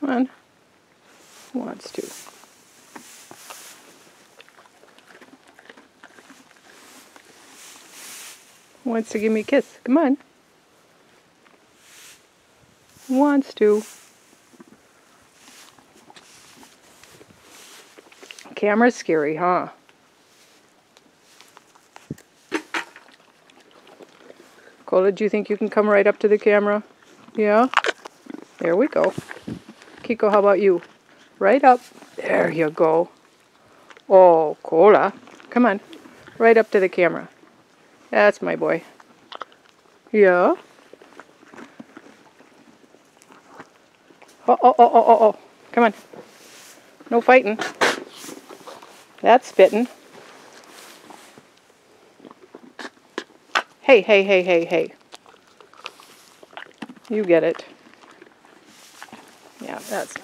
Come on. Wants to? Wants to give me a kiss? Come on. Wants to? Camera's scary, huh? Kola, do you think you can come right up to the camera? Yeah? There we go. Keko, how about you? Right up. There you go. Oh, Kola. Come on. Right up to the camera. That's my boy. Yeah? Oh, oh, oh, oh, oh, oh. Come on. No fighting. That's spitting. Hey, hey, hey, hey, hey. You get it. Yeah, that's